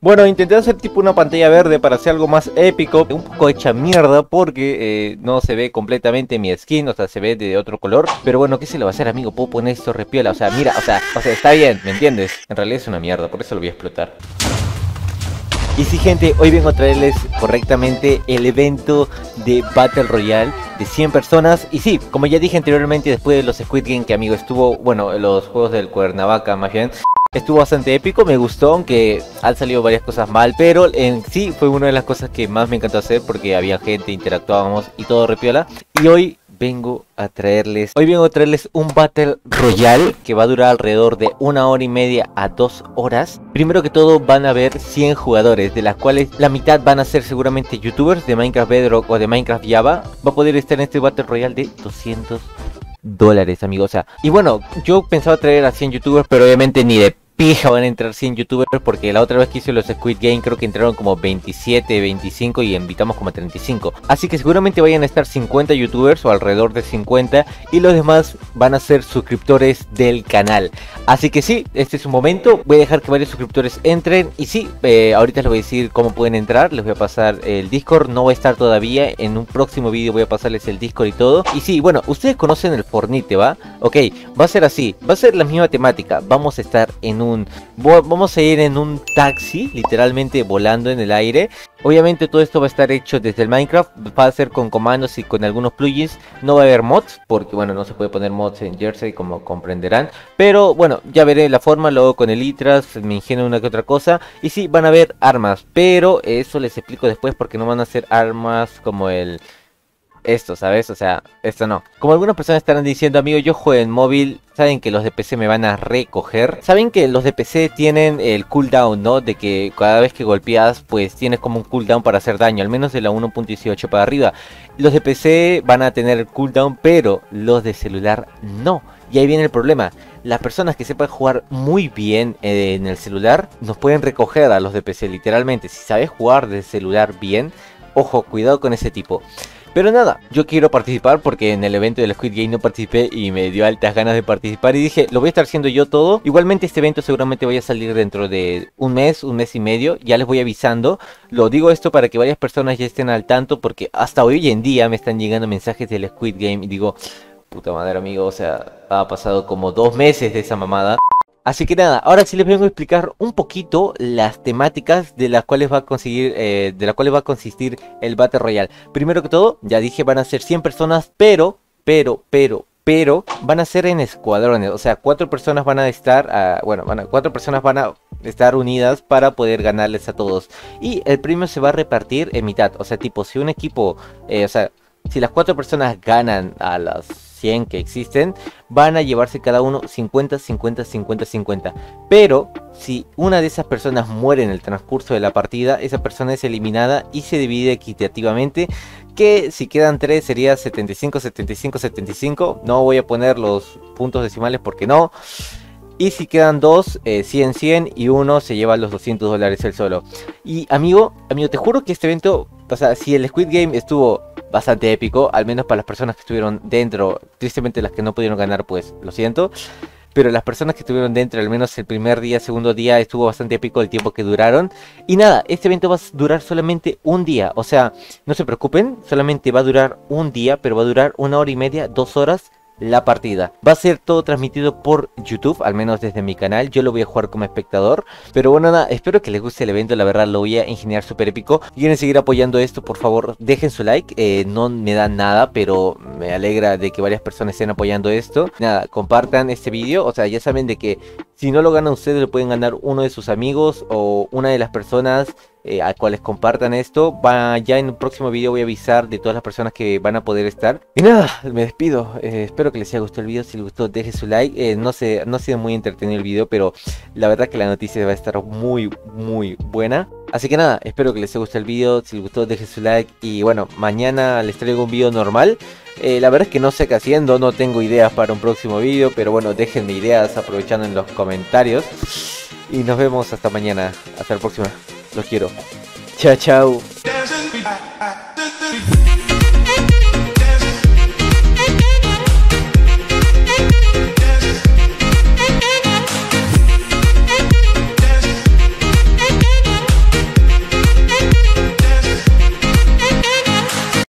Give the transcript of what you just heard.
Bueno, intenté hacer tipo una pantalla verde para hacer algo más épico, un poco hecha mierda porque eh, no se ve completamente mi skin, o sea, se ve de otro color. Pero bueno, ¿qué se le va a hacer, amigo? Puedo poner esto repiola, o sea, mira, o sea, o sea, está bien, ¿me entiendes? En realidad es una mierda, por eso lo voy a explotar. Y sí gente, hoy vengo a traerles correctamente el evento de Battle Royale de 100 personas Y sí, como ya dije anteriormente después de los Squid Game que amigo estuvo, bueno, los juegos del Cuernavaca más bien Estuvo bastante épico, me gustó, aunque han salido varias cosas mal, pero en sí fue una de las cosas que más me encantó hacer porque había gente, interactuábamos y todo repiola. Y hoy vengo a traerles, hoy vengo a traerles un Battle Royale que va a durar alrededor de una hora y media a dos horas. Primero que todo van a haber 100 jugadores, de las cuales la mitad van a ser seguramente youtubers de Minecraft Bedrock o de Minecraft Java. Va a poder estar en este Battle Royale de 200 dólares, amigos. O sea, y bueno, yo pensaba traer a 100 youtubers, pero obviamente ni de pija van a entrar 100 youtubers porque la otra vez que hice los Squid Game creo que entraron como 27, 25 y invitamos como 35. Así que seguramente vayan a estar 50 youtubers o alrededor de 50 y los demás van a ser suscriptores del canal. Así que sí, este es un momento. Voy a dejar que varios suscriptores entren y sí, eh, ahorita les voy a decir cómo pueden entrar. Les voy a pasar el Discord, no va a estar todavía. En un próximo vídeo voy a pasarles el Discord y todo. Y sí, bueno, ustedes conocen el Fornite, ¿va? Ok, va a ser así, va a ser la misma temática. Vamos a estar en un Vamos a ir en un taxi, literalmente volando en el aire. Obviamente todo esto va a estar hecho desde el Minecraft, va a ser con comandos y con algunos plugins. No va a haber mods, porque bueno, no se puede poner mods en Jersey como comprenderán. Pero bueno, ya veré la forma, luego con el Itras, me ingenio una que otra cosa. Y sí, van a haber armas, pero eso les explico después porque no van a ser armas como el esto, ¿sabes? O sea, esto no. Como algunas personas estarán diciendo, amigo, yo juego en móvil, saben que los de PC me van a recoger. Saben que los de PC tienen el cooldown, ¿no? De que cada vez que golpeas, pues tienes como un cooldown para hacer daño, al menos de la 1.18 para arriba. Los de PC van a tener el cooldown, pero los de celular no. Y ahí viene el problema. Las personas que sepan jugar muy bien eh, en el celular nos pueden recoger a los de PC, literalmente. Si sabes jugar de celular bien, ojo, cuidado con ese tipo. Pero nada, yo quiero participar porque en el evento del Squid Game no participé y me dio altas ganas de participar y dije, lo voy a estar haciendo yo todo. Igualmente este evento seguramente vaya a salir dentro de un mes, un mes y medio, ya les voy avisando. Lo digo esto para que varias personas ya estén al tanto porque hasta hoy en día me están llegando mensajes del Squid Game y digo, puta madre amigo, o sea, ha pasado como dos meses de esa mamada. Así que nada, ahora sí les vengo a explicar un poquito las temáticas de las cuales va a conseguir, eh, de las cuales va a consistir el Battle Royale. Primero que todo, ya dije, van a ser 100 personas, pero, pero, pero, pero, van a ser en escuadrones. O sea, cuatro personas van a estar, ah, bueno, van a, cuatro personas van a estar unidas para poder ganarles a todos. Y el premio se va a repartir en mitad. O sea, tipo, si un equipo, eh, o sea, si las cuatro personas ganan a las 100 que existen, van a llevarse cada uno 50, 50, 50, 50. Pero si una de esas personas muere en el transcurso de la partida, esa persona es eliminada y se divide equitativamente. Que si quedan 3 sería 75, 75, 75. No voy a poner los puntos decimales porque no. Y si quedan dos, 100, eh, 100 y uno se lleva los 200 dólares el solo. Y amigo, amigo, te juro que este evento, o sea, si el Squid Game estuvo bastante épico, al menos para las personas que estuvieron dentro, tristemente las que no pudieron ganar, pues lo siento. Pero las personas que estuvieron dentro, al menos el primer día, segundo día, estuvo bastante épico el tiempo que duraron. Y nada, este evento va a durar solamente un día. O sea, no se preocupen, solamente va a durar un día, pero va a durar una hora y media, dos horas la partida. Va a ser todo transmitido por YouTube, al menos desde mi canal. Yo lo voy a jugar como espectador. Pero bueno, nada, espero que les guste el evento. La verdad lo voy a ingeniar súper épico. quieren seguir apoyando esto, por favor, dejen su like. Eh, no me da nada, pero me alegra de que varias personas estén apoyando esto. Nada, compartan este vídeo. O sea, ya saben de que si no lo ganan ustedes, lo pueden ganar uno de sus amigos o una de las personas eh, a cuales compartan esto. Va, ya en un próximo vídeo voy a avisar de todas las personas que van a poder estar. Y nada, me despido. Eh, espero que les haya gustado el vídeo. Si les gustó, dejen su like. Eh, no sé, no ha sido muy entretenido el vídeo, pero la verdad que la noticia va a estar muy, muy buena. Así que nada, espero que les haya gustado el vídeo. Si les gustó, dejen su like. Y bueno, mañana les traigo un vídeo normal. la verdad es que no sé qué haciendo, no tengo ideas para un próximo vídeo, pero bueno, déjenme ideas aprovechando en los comentarios. Y nos vemos hasta mañana. Hasta la próxima. Los quiero. Chao, chao.